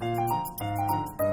うん。